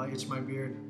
I'll itch my beard.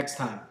next time.